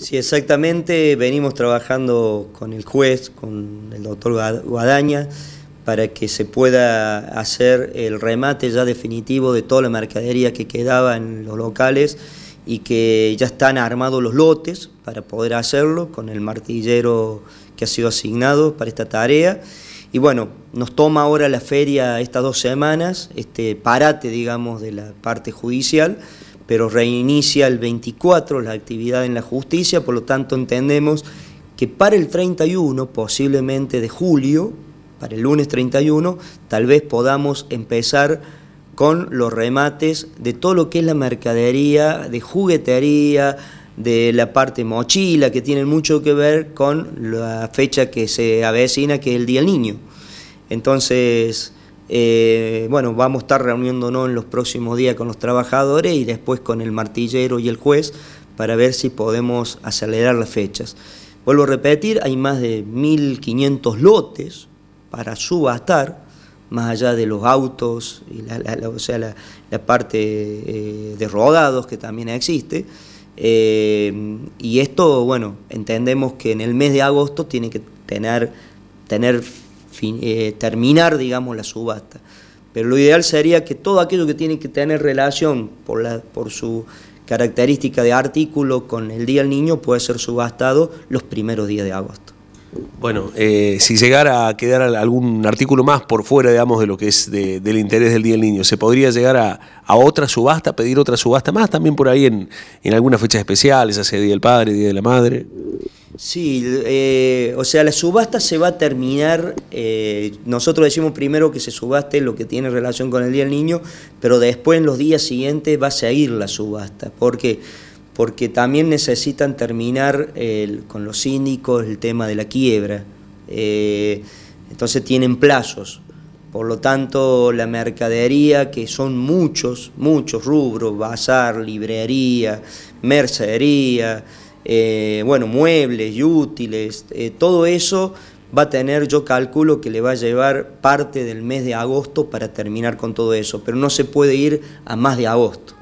Sí, exactamente. Venimos trabajando con el juez, con el doctor Guadaña, para que se pueda hacer el remate ya definitivo de toda la mercadería que quedaba en los locales y que ya están armados los lotes para poder hacerlo con el martillero que ha sido asignado para esta tarea. Y bueno, nos toma ahora la feria estas dos semanas, este parate, digamos, de la parte judicial, pero reinicia el 24 la actividad en la justicia, por lo tanto entendemos que para el 31, posiblemente de julio, para el lunes 31, tal vez podamos empezar con los remates de todo lo que es la mercadería, de juguetería, de la parte mochila, que tienen mucho que ver con la fecha que se avecina, que es el Día del Niño. Entonces, eh, bueno, vamos a estar reuniéndonos en los próximos días con los trabajadores y después con el martillero y el juez para ver si podemos acelerar las fechas. Vuelvo a repetir, hay más de 1.500 lotes para subastar, más allá de los autos, y la, o sea, la, parte eh, de rodados que también existe. Eh, y esto, bueno, entendemos que en el mes de agosto tiene que tener, tener eh, terminar, digamos, la subasta. Pero lo ideal sería que todo aquello que tiene que tener relación por, su característica de artículo con el Día del Niño puede ser subastado los primeros días de agosto. Bueno, eh, si llegara a quedar algún artículo más por fuera, digamos, de lo que es del interés del Día del Niño, ¿se podría llegar a, otra subasta, pedir otra subasta más también por ahí en, en algunas fechas especiales, hacia Día del Padre, Día de la Madre? Sí, eh, o sea, la subasta se va a terminar, eh, nosotros decimos primero que se subaste lo que tiene relación con el Día del Niño, pero después en los días siguientes va a seguir la subasta. ¿Por qué? Porque también necesitan terminar con los síndicos el tema de la quiebra. Eh, entonces tienen plazos. Por lo tanto, la mercadería, que son muchos, muchos rubros, bazar, librería, mercería, eh, bueno, muebles y útiles, eh, todo eso va a tener, yo calculo que le va a llevar parte del mes de agosto para terminar con todo eso, pero no se puede ir a más de agosto.